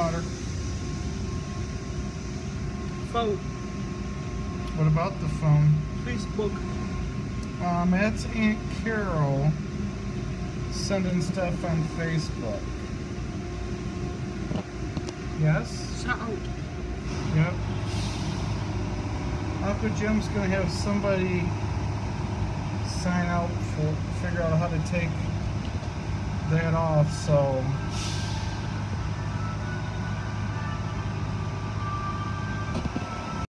water. Phone. What about the phone? Facebook. Um, that's Aunt Carol sending stuff on Facebook. Yes? Sound. Yep. Uncle Jim's gonna have somebody sign out for figure out how to take that off so